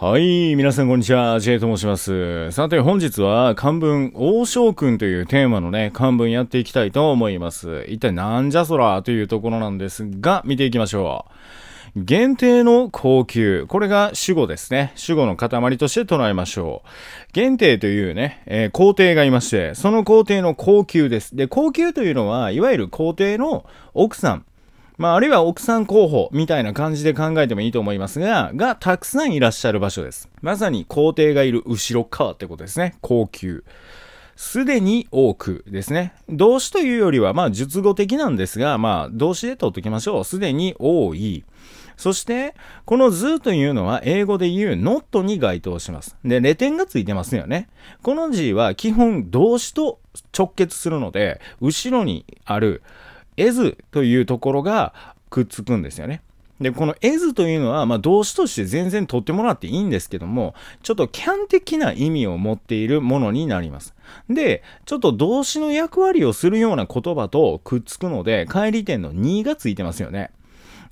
はい。皆さん、こんにちは。J と申します。さて、本日は漢文、王将君というテーマのね、漢文やっていきたいと思います。一体なんじゃそらというところなんですが、見ていきましょう。限定の高級。これが主語ですね。主語の塊として捉えましょう。限定というね、えー、皇帝がいまして、その皇帝の高級です。で、高級というのは、いわゆる皇帝の奥さん。まあ、あるいは奥さん候補みたいな感じで考えてもいいと思いますが、がたくさんいらっしゃる場所です。まさに皇帝がいる後ろ側ってことですね。高級。すでに多くですね。動詞というよりは、まあ、述語的なんですが、まあ、動詞で取っておきましょう。すでに多い。そして、この図というのは英語で言う not に該当します。で、レ点がついてますよね。この字は基本動詞と直結するので、後ろにある as というところがくっつくんですよね。で、この as というのは、まあ、動詞として全然取ってもらっていいんですけども、ちょっとキャン的な意味を持っているものになります。で、ちょっと動詞の役割をするような言葉とくっつくので、帰り点の2がついてますよね。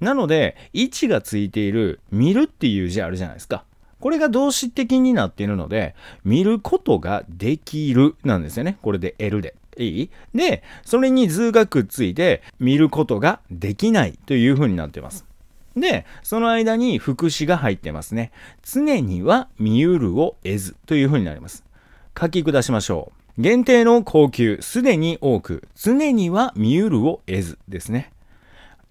なので、1がついている、見るっていう字あるじゃないですか。これが動詞的になっているので、見ることができるなんですよね。これで L で。いい？で、それに図がくっついて見ることができないという風になってます。で、その間に副詞が入ってますね。常には見うるを得ずという風になります。書き下しましょう。限定の高級、すでに多く、常には見うるを得ずですね。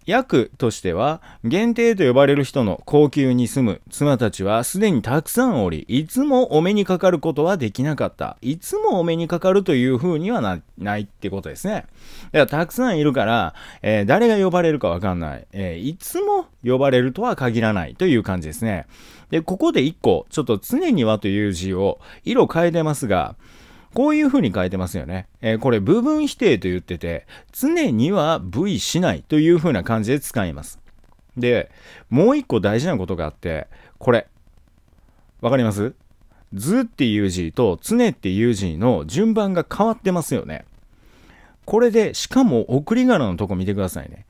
訳としては、限定と呼ばれる人の高級に住む妻たちはすでにたくさんおり、いつもお目にかかることはできなかった。いつもお目にかかるという風にはなないってことですね。だからたくさんいるから、えー、誰が呼ばれるかわかんない、えー、いつも呼ばれるとは限らないという感じですね。で、ここで一個、ちょっと常にはという字を色変えてますが、こういう風に書いてますよね。えー、これ部分否定と言ってて、常には V しないという風な感じで使います。で、もう一個大事なことがあって、これ。わかります？図っていう字と常っていう字の順番が変わってますよね。これで、しかも送り仮名のとこ見てくださいね。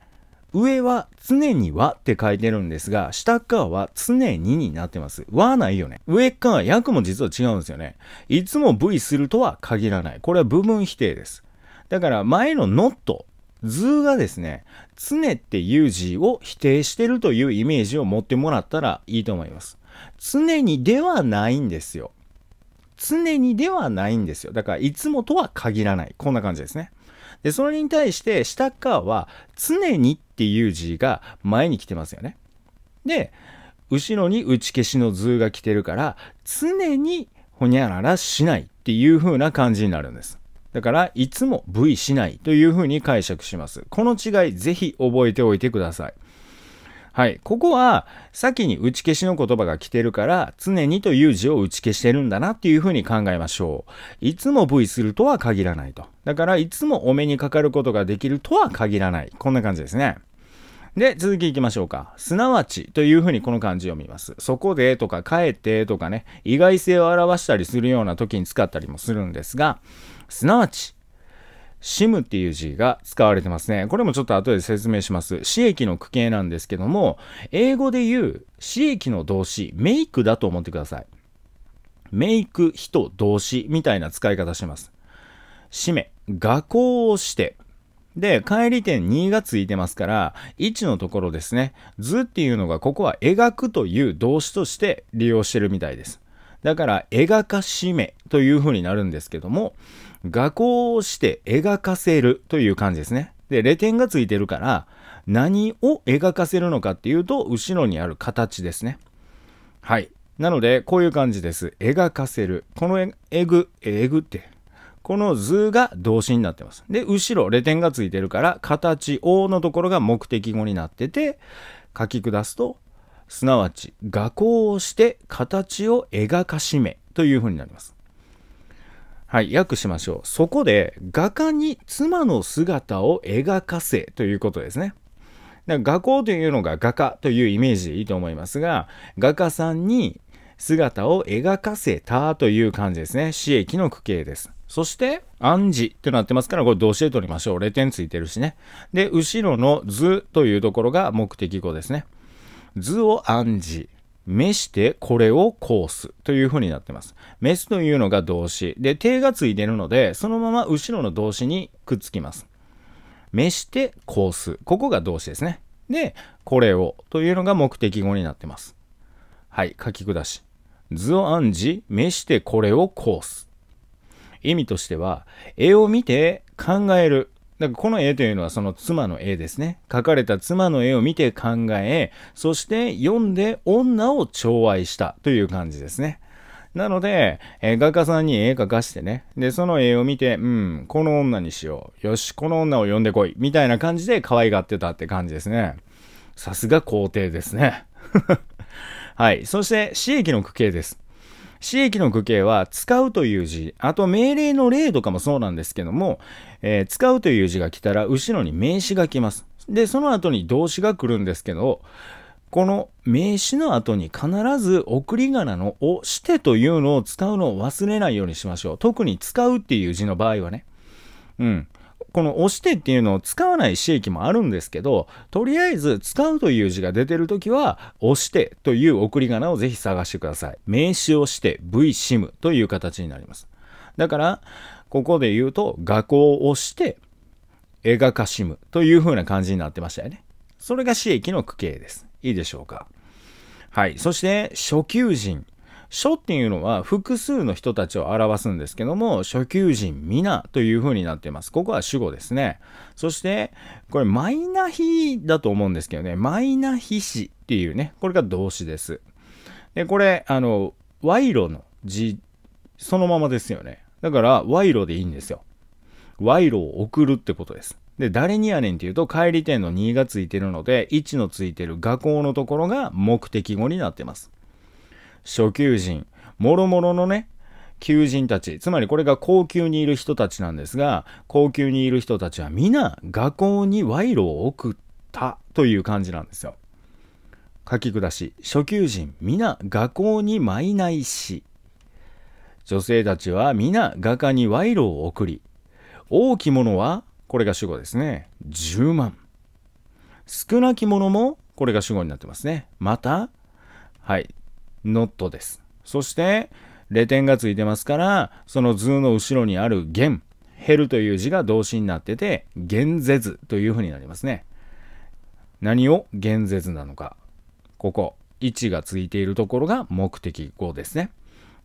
上は常にはって書いてるんですが、下側は常にになってます。はないよね。上側は、訳も実は違うんですよね。いつも V するとは限らない。これは部分否定です。だから前の not、図がですね、常っていう字を否定してるというイメージを持ってもらったらいいと思います。常にではないんですよ。常にではないんですよ。だから、いつもとは限らない。こんな感じですね。で、それに対して下側は常にっていう字が前に来てますよね。で、後ろに打ち消しの図が来てるから、常にほにゃららしないっていう風な感じになるんです。だから、いつも V しないという風に解釈します。この違い、ぜひ覚えておいてください。はい。ここは、先に打ち消しの言葉が来てるから、常にという字を打ち消してるんだなっていうふうに考えましょう。いつも V するとは限らないと。だから、いつもお目にかかることができるとは限らない。こんな感じですね。で、続き行きましょうか。すなわちというふうにこの漢字を見ます。そこでとか、帰ってとかね、意外性を表したりするような時に使ったりもするんですが、すなわちシムっていう字が使われてますね。これもちょっと後で説明します。死液の句形なんですけども、英語で言う死液の動詞、メイクだと思ってください。メイク、人、動詞みたいな使い方します。締め、画工をして、で、帰り点2がついてますから、1のところですね。図っていうのが、ここは描くという動詞として利用してるみたいです。だから、描かしめという風になるんですけども、画工をして描かせるという感じですね。で、レ点がついてるから、何を描かせるのかっていうと、後ろにある形ですね。はい。なので、こういう感じです。描かせる。このえぐ、えぐって、この図が動詞になってます。で、後ろ、レ点がついてるから、形、O のところが目的語になってて、書き下すと、すなわち、画工をして形を描かしめというふうになります。はい、訳しましょう。そこで、画家に妻の姿を描かせということですね。だ画工というのが画家というイメージでいいと思いますが、画家さんに姿を描かせたという感じですね。死液の句形です。そして、暗示ってなってますから、これ動詞で取りましょう。レ点ついてるしね。で、後ろの図というところが目的語ですね。図を暗示。召してこれをコースという風になってます。召すというのが動詞。で、手がついてるので、そのまま後ろの動詞にくっつきます。召してコース。ここが動詞ですね。で、これをというのが目的語になってます。はい、書き下し。図を暗示、召してこれをコース。意味としては、絵を見て考える。だからこの絵というのはその妻の絵ですね。描かれた妻の絵を見て考え、そして読んで女を寵愛したという感じですね。なので、え画家さんに絵描かしてね。で、その絵を見て、うん、この女にしよう。よし、この女を呼んでこい。みたいな感じで可愛がってたって感じですね。さすが皇帝ですね。はい。そして、死役の区形です。死役の区形は、使うという字、あと命令の例とかもそうなんですけども、えー、使うという字が来たら、後ろに名詞が来ます。で、その後に動詞が来るんですけど、この名詞の後に必ず送り仮名のをしてというのを使うのを忘れないようにしましょう。特に使うっていう字の場合はね。うん。この押してっていうのを使わない詞液もあるんですけど、とりあえず使うという字が出てるときは、押してという送り仮名をぜひ探してください。名詞をして V シムという形になります。だから、ここで言うと、画工を押して、絵画家シムという風な感じになってましたよね。それが詞液の句形です。いいでしょうか。はい。そして、初級人。書っていうのは複数の人たちを表すんですけども、初級人皆という風になっています。ここは主語ですね。そして、これマイナヒだと思うんですけどね、マイナヒ氏っていうね、これが動詞です。で、これ、あの、賄賂の字、そのままですよね。だから、賄賂でいいんですよ。賄賂を送るってことです。で、誰にやねんっていうと、帰り点の2がついてるので、1のついてる画工のところが目的語になってます。初級人、もろもろのね、求人たち、つまりこれが高級にいる人たちなんですが、高級にいる人たちは皆画工に賄賂を送ったという感じなんですよ。書き下し、初級人、皆画工に舞いないし、女性たちは皆画家に賄賂を送り、大きものはこれが主語ですね。10万。少なきものも、これが主語になってますね。また、はい、not です。そして、レ点がついてますから、その図の後ろにある弦、減るという字が動詞になってて、減絶というふうになりますね。何を減絶なのか。ここ、1がついているところが目的語ですね。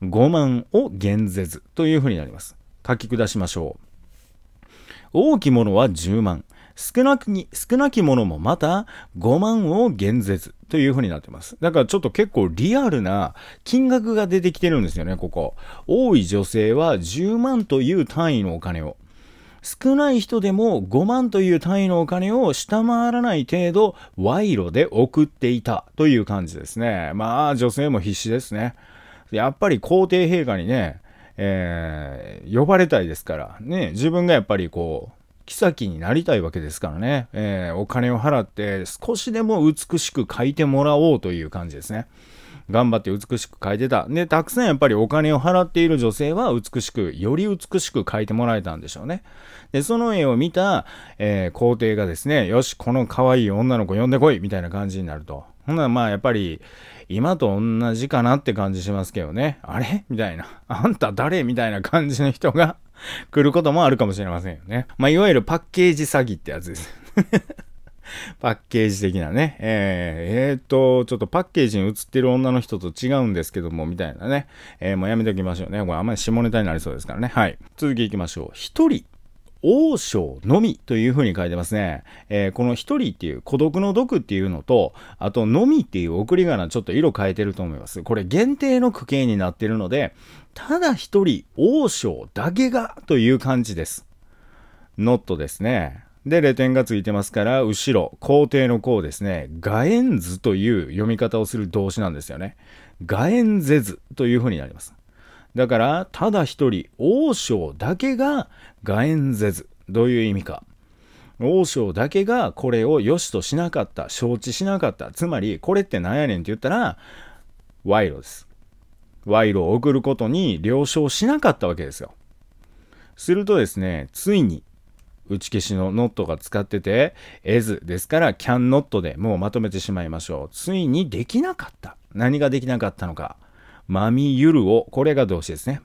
5万を減絶というふうになります。書き下しましょう。大きいものは10万。少なき、少なきものもまた5万を減絶という風になってます。だからちょっと結構リアルな金額が出てきてるんですよね、ここ。多い女性は10万という単位のお金を。少ない人でも5万という単位のお金を下回らない程度賄賂で送っていたという感じですね。まあ女性も必死ですね。やっぱり皇帝陛下にね、えー、呼ばれたいですから、ね、自分がやっぱりこう、妃になりたいわけですからね、えー、お金を払って少しでも美しく書いてもらおうという感じですね。頑張って美しく書いてた。で、たくさんやっぱりお金を払っている女性は美しく、より美しく書いてもらえたんでしょうね。で、その絵を見た、えー、皇帝がですね、よし、この可愛い女の子呼んでこいみたいな感じになると。ほんならまあやっぱり、今と同じかなって感じしますけどね。あれ？みたいな。あんた誰？みたいな感じの人が来ることもあるかもしれませんよね。まあ、いわゆるパッケージ詐欺ってやつです。パッケージ的なね。えー、えー、と、ちょっとパッケージに映ってる女の人と違うんですけども、みたいなね。えー、もうやめておきましょうね。これあんまり下ネタになりそうですからね。はい。続き行きましょう。一人王将のみというふうに書いてますね。えー、この一人っていう孤独の毒っていうのと、あとのみっていう送り仮名ちょっと色変えてると思います。これ限定の区形になってるので、ただ一人王将だけがという感じです。ノットですね。で、レ点がついてますから、後ろ、皇帝の皇ですね。ガエンズという読み方をする動詞なんですよね。ガエンゼズというふうになります。だから、ただ一人、王将だけがガエンゼズ。どういう意味か。王将だけがこれを良しとしなかった、承知しなかった。つまり、これって何やねんって言ったら、賄賂です。賄賂を送ることに了承しなかったわけですよ。するとですね、ついに、打ち消しのノットが使ってて、エズですから、キャンノットでもうまとめてしまいましょう。ついにできなかった。何ができなかったのか。まみゆるを、これが動詞ですね。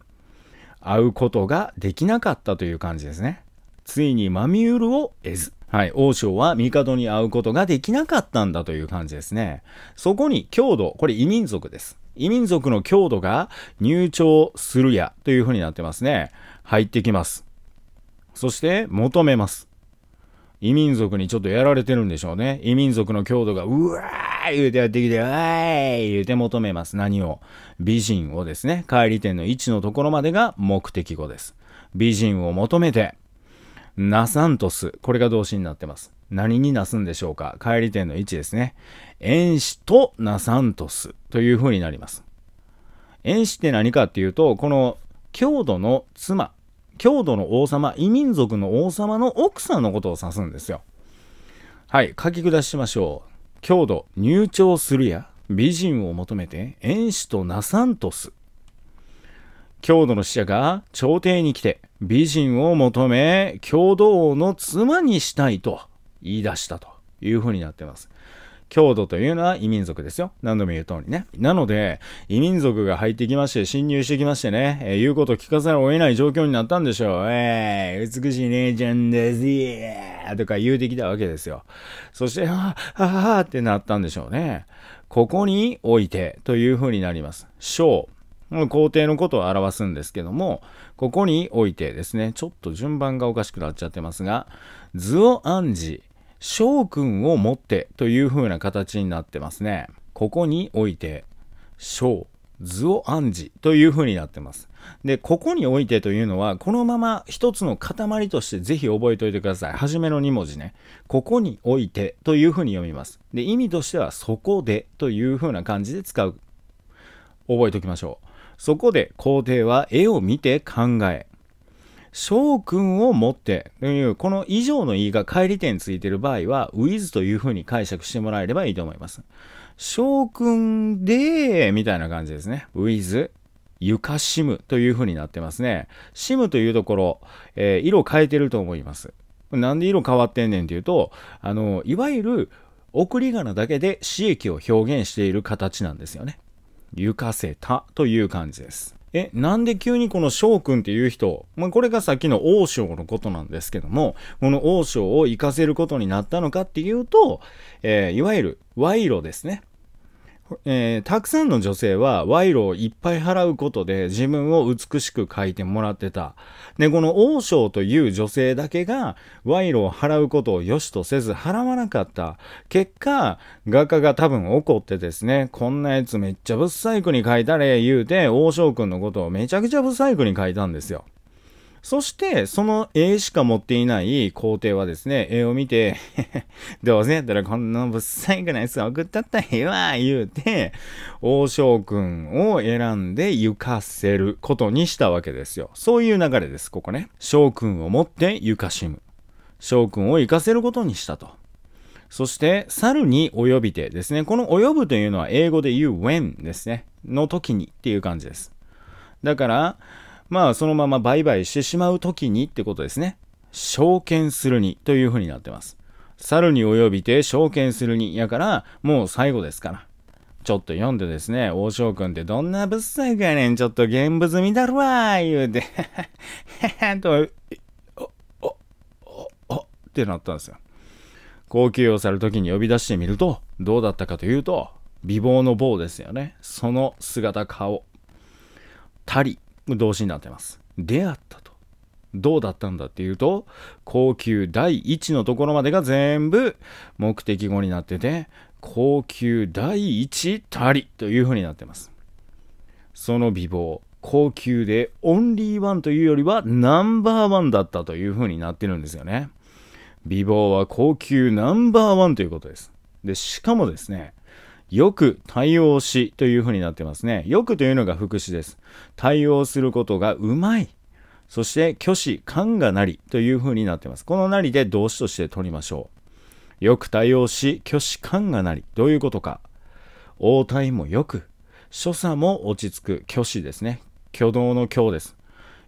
会うことができなかったという感じですね。ついにまみゆるを得ず。はい。王将は帝に会うことができなかったんだという感じですね。そこに郷土、これ異民族です。異民族の郷土が入庁するやというふうになってますね。入ってきます。そして求めます。異民族にちょっとやられてるんでしょうね。異民族の郷土がうわー言うてやってきて、わーい言うて求めます。何を？美人をですね。帰り点の位置のところまでが目的語です。美人を求めて、ナサントス。これが動詞になってます。何になすんでしょうか？帰り点の位置ですね。遠視とナサントスという風になります。遠視って何かっていうと、この郷土の妻、郷土の王様、異民族の王様の奥さんのことを指すんですよ。はい、書き下しましょう。郷土、入庁するや、美人を求めて、遠視とナサントス。郷土の使者が朝廷に来て、美人を求め、郷土王の妻にしたいと言い出したというふうになってます。郷土というのは異民族ですよ。何度も言う通りね。なので、異民族が入ってきまして、侵入してきましてね、えー、言うことを聞かざるを得ない状況になったんでしょう。えー、美しい姉ちゃんですイエーとか言うてきたわけですよ。そして、はぁ、はぁってなったんでしょうね。ここにおいてというふうになります。小。皇帝のことを表すんですけども、ここにおいてですね、ちょっと順番がおかしくなっちゃってますが、図を暗示、将軍を持ってという風な形になってますね。ここにおいて、将、図を暗示という風になってます。で、ここにおいてというのは、このまま一つの塊としてぜひ覚えておいてください。はじめの2文字ね。ここにおいてという風に読みます。で、意味としては、そこでという風な感じで使う。覚えておきましょう。そこで皇帝は絵を見て考え、将軍を持ってという、この以上の言いが帰り点についている場合は、with というふうに解釈してもらえればいいと思います。将軍で、みたいな感じですね。with 床シムというふうになってますね。シムというところ、えー、色変えてると思います。なんで色変わってんねんっていうと、あの、いわゆる送り仮名だけで刺激を表現している形なんですよね。行かせたという感じです。え、なんで急にこの翔くんっていう人、まあ、これがさっきの王将のことなんですけども、この王将を行かせることになったのかっていうと、えー、いわゆる賄賂ですね。えー、たくさんの女性は賄賂をいっぱい払うことで自分を美しく描いてもらってた。で、この王将という女性だけが賄賂を払うことを良しとせず払わなかった。結果、画家が多分怒ってですね、こんなやつめっちゃブッサイクに描いたれ言うて、王将くんのことをめちゃくちゃブサイクに描いたんですよ。そして、その絵しか持っていない皇帝はですね、絵を見て どうせやったらこんなぶっさいくなやつ送ったったらええわ、言うて、王将軍を選んで行かせることにしたわけですよ。そういう流れです、ここね。将軍を持って行かしむ。将軍を行かせることにしたと。そして、猿に及びてですね。この及ぶというのは英語で言う when ですね。の時にっていう感じです。だから、まあそのまま売買してしまう時にってことですね。証券するにというふうになってます。猿に及びて証券するに。やから、もう最後ですから。ちょっと読んでですね、王将君ってどんな物騒かやねん、ちょっと現物見たるわ言うて、へ へと、お、お、お、おってなったんですよ。高級をさる時に呼び出してみると、どうだったかというと、美貌の棒ですよね。その姿顔。たり、動詞になってます。出会ったと。どうだったんだっていうと、高級第一のところまでが全部目的語になってて、高級第一たりという風になってます。その美貌、高級でオンリーワンというよりはナンバーワンだったという風になってるんですよね。美貌は高級ナンバーワンということです。で、しかもですね、よく対応しというふうになってますね。よくというのが副詞です。対応することがうまい。そして挙手、感がなりというふうになってます。このなりで動詞として取りましょう。よく対応し、挙手、感がなり。どういうことか。応対もよく、所作も落ち着く。挙手ですね。挙動の挙です。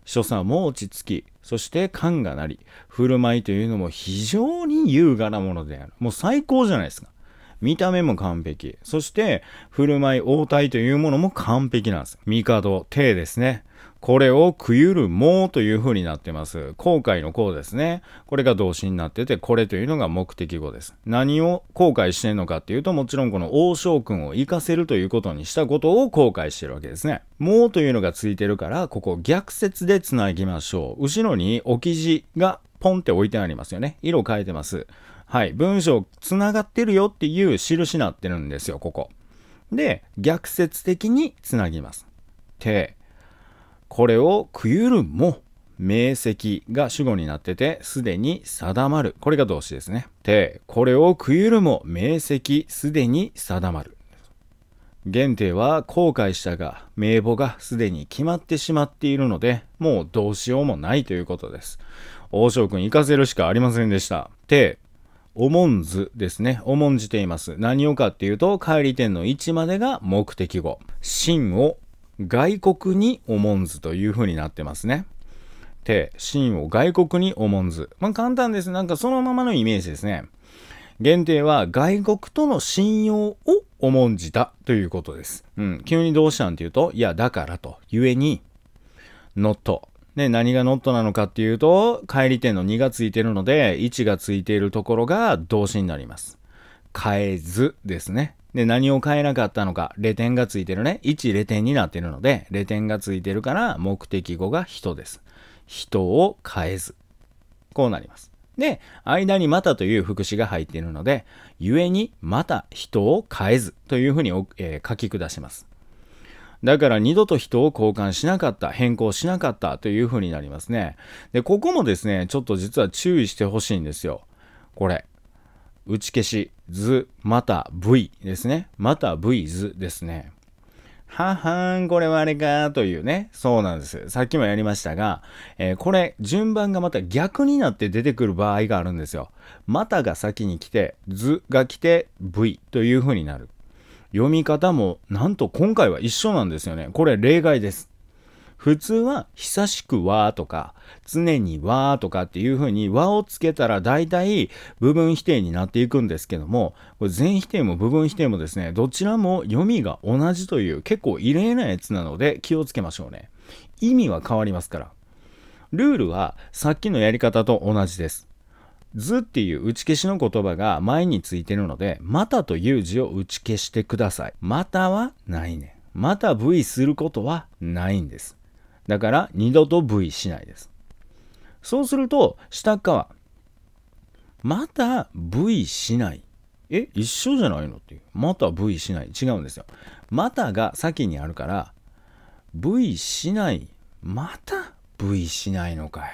所作も落ち着き、そして感がなり。振る舞いというのも非常に優雅なものである。もう最高じゃないですか。見た目も完璧。そして、振る舞い、応対というものも完璧なんです。帝、帝ですね。これをくゆるもうという風になってます。後悔の後ですね。これが動詞になってて、これというのが目的語です。何を後悔してんのかっていうと、もちろんこの王将君を活かせるということにしたことを後悔してるわけですね。もうというのがついてるから、ここ逆説で繋ぎましょう。後ろに置き字がポンって置いてありますよね。色変えてます。はい。文章繋がってるよっていう印になってるんですよ、ここ。で、逆説的に繋ぎます。て、これをくゆるも、明晰が主語になってて、すでに定まる。これが動詞ですね。で、これをくゆるも、明晰、すでに定まる。限定は後悔したが、名簿がすでに決まってしまっているので、もうどうしようもないということです。王将君行かせるしかありませんでした。で、おもんずですね。重んじています。何をかっていうと、帰り点の位置までが目的語。真を外国に重んずという風になってますね。で、真を外国に重んず。まあ簡単です。なんかそのままのイメージですね。限定は外国との信用を重んじたということです。うん。急にどうしたんっていうと、いや、だからと。ゆえに、not。ね、何が not なのかっていうと、帰り点の2がついてるので、1がついているところが動詞になります。変えずですね。で、何を変えなかったのか、レ点がついてるね。1レ点になってるので、レ点がついてるから目的語が人です。人を変えず。こうなります。で、間にまたという副詞が入っているので、故にまた人を変えずというふうに、えー、書き下します。だから二度と人を交換しなかった、変更しなかったというふうになりますね。で、ここもですね、ちょっと実は注意してほしいんですよ。これ。打ち消し、図、また V ですね。また V 図ですね。ははん、これはあれか、というね。そうなんです。さっきもやりましたが、えー、これ、順番がまた逆になって出てくる場合があるんですよ。またが先に来て、図が来て、V という風になる。読み方も、なんと今回は一緒なんですよね。これ例外です。普通は久しくはとか、常にはとかっていう風に和をつけたら大体部分否定になっていくんですけども、これ全否定も部分否定もですね、どちらも読みが同じという結構異例なやつなので気をつけましょうね。意味は変わりますから。ルールはさっきのやり方と同じです。図っていう打ち消しの言葉が前についてるので、またという字を打ち消してください。またはないね。また V することはないんです。だから二度と V しないです。そうすると、下側。また V しない。え、一緒じゃないのっていう。また V しない。違うんですよ。またが先にあるから、V しない。また V しないのかよ。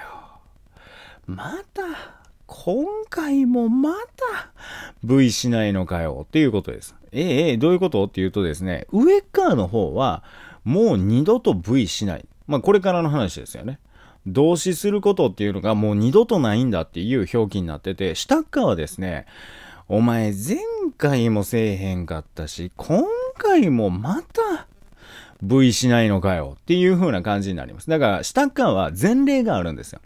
また、今回もまた V しないのかよっていうことです。ええ、どういうことっていうとですね、上側の方はもう二度と V しない。まあこれからの話ですよね。動詞することっていうのがもう二度とないんだっていう表記になってて、下側はですね、お前前回もせえへんかったし、今回もまた V しないのかよっていう風な感じになります。だから下側は前例があるんですよ。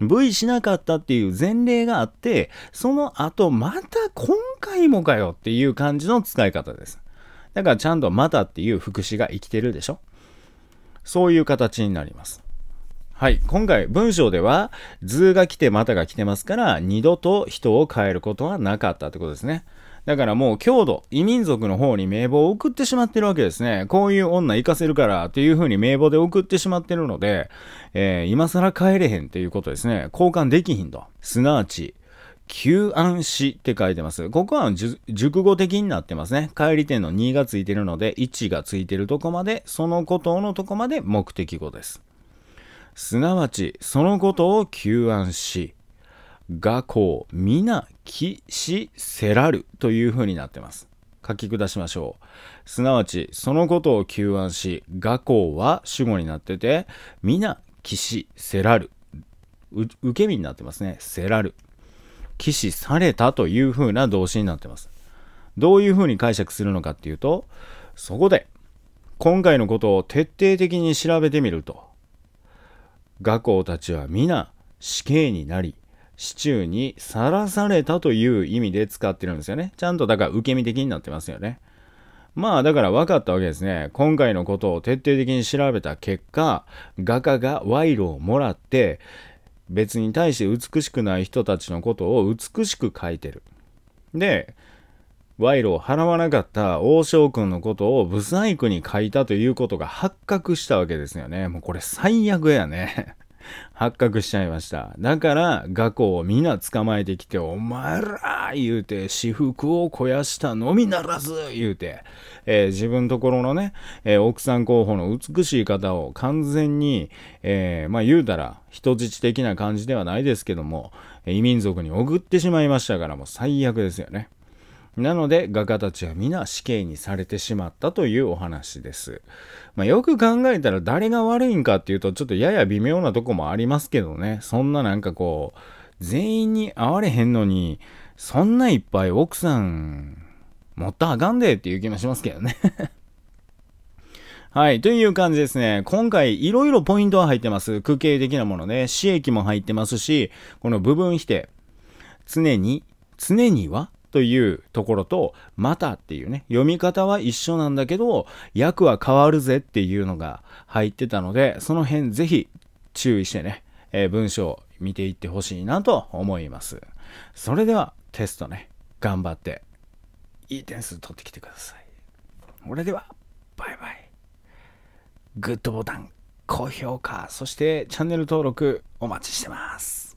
V しなかったっていう前例があって、その後また今回もかよっていう感じの使い方です。だからちゃんとまたっていう副詞が生きてるでしょそういう形になります。はい。今回文章では図が来てまたが来てますから二度と人を変えることはなかったってことですね。だからもう郷土、異民族の方に名簿を送ってしまってるわけですね。こういう女行かせるからっていう風に名簿で送ってしまってるので、えー、今更帰れへんっていうことですね。交換できひんと。すなわち、休安しって書いてます。ここは熟語的になってますね。帰り点の2がついてるので、1がついてるとこまで、そのことのとこまで目的語です。すなわち、そのことを休安し、画工、皆、きし、せらるという風になってます。書き下しましょう。すなわち、そのことを休安し、画工は主語になってて、皆、きし、せらる。受け身になってますね。せらる。起死されたという風な動詞になってます。どういう風に解釈するのかっていうと、そこで、今回のことを徹底的に調べてみると、学校たちは皆死刑になり、シチューにさらされたという意味で使ってるんですよね。ちゃんとだから受け身的になってますよね。まあだから分かったわけですね。今回のことを徹底的に調べた結果、画家が賄賂をもらって、別に対して美しくない人たちのことを美しく描いてる。で、賄賂を払わなかった王将君のことをブサイクに書いたということが発覚したわけですよね。もうこれ最悪やね。発覚しちゃいました。だから、画工をみんな捕まえてきて、お前ら言うて、私服を肥やしたのみならず言うて、えー、自分ところのね、えー、奥さん候補の美しい方を完全に、えー、まあ言うたら、人質的な感じではないですけども、異民族に送ってしまいましたから、もう最悪ですよね。なので画家たちは皆死刑にされてしまったというお話です。まあ、よく考えたら誰が悪いんかっていうとちょっとやや微妙なとこもありますけどね。そんななんかこう、全員に会われへんのに、そんないっぱい奥さん持ったあかんでっていう気もしますけどね はい。という感じですね。今回、いろいろポイントは入ってます。区形的なものね。刺激も入ってますし、この部分否定。常に、常にはというところと、またっていうね、読み方は一緒なんだけど、訳は変わるぜっていうのが入ってたので、その辺ぜひ注意してね、えー、文章を見ていってほしいなと思います。それではテストね、頑張っていい点数取ってきてください。それでは、バイバイ。グッドボタン、高評価、そしてチャンネル登録お待ちしてます。